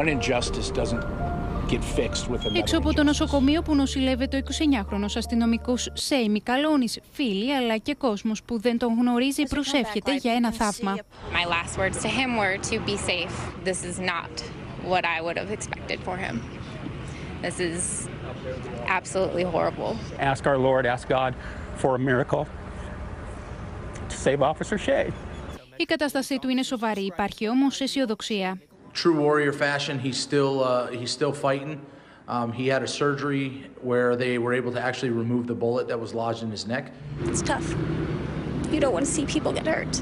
one injustice doesn't Έξω από το νοσοκομείο που νοσηλεύεται ο 29χρονος αστυνομικός Σέιμι Καλόνης, φίλοι αλλά και κόσμος που δεν τον γνωρίζει προσεύχεται για ένα θαύμα. My last words to him were to be safe. This is not what I would have expected for him. This is absolutely horrible. Ask our Lord, ask God for a miracle to save Officer Shea. Η κατάστασή του είναι σοβαρή, υπάρχει όμως αισιοδοξία. true warrior fashion, he's still uh, he's still fighting. Um, he had a surgery where they were able to actually remove the bullet that was lodged in his neck. It's tough. You don't want to see people get hurt.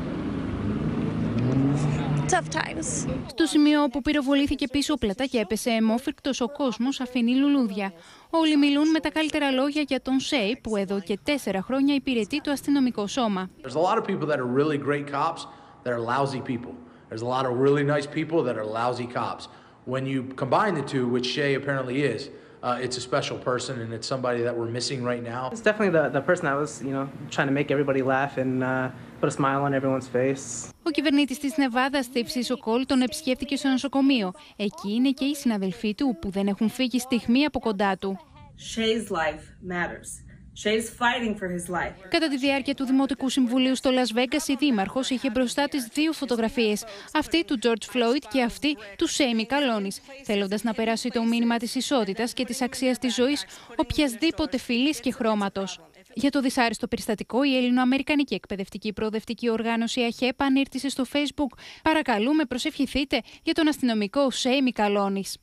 Tough times. Στο σημείο όπου πυροβολήθηκε πίσω πλατά και έπεσε αιμόφυρκτο, ο κόσμο αφήνει λουλούδια. Όλοι μιλούν με τα καλύτερα λόγια για τον Σέι, που εδώ και τέσσερα χρόνια υπηρετεί το αστυνομικό σώμα. There's a lot of people that are really great cops that are lousy people. There's a lot of really nice people that are lousy cops. When you combine the two, which Shay apparently is, uh, it's a special person and it's somebody that we're missing right now. It's definitely the, the person that was, you know, trying to make everybody laugh and uh, put a smile on everyone's face. Ο κυβερνήτη τη Νεβάδα, Steve Σοκόλ, τον επισκέφτηκε στο νοσοκομείο. Εκεί είναι και οι συναδελφοί του που δεν έχουν φύγει στιγμή από κοντά του. Shay's life matters. Shay's fighting for his life. Κατά τη διάρκεια του Δημοτικού Συμβουλίου στο Las Vegas, η Δήμαρχος είχε μπροστά της δύο φωτογραφίες. Αυτή του George Floyd και αυτή του Σέιμι Καλόνης. Θέλοντας να περάσει το μήνυμα της ισότητας και της αξίας της ζωής οποιασδήποτε φυλής και χρώματος. Για το δυσάρεστο περιστατικό, η Ελληνοαμερικανική Εκπαιδευτική Προοδευτική Οργάνωση ΑΧΕ πανήρτησε στο Facebook. Παρακαλούμε, προσευχηθείτε για τον αστυνομικό Σέιμι Καλόνης.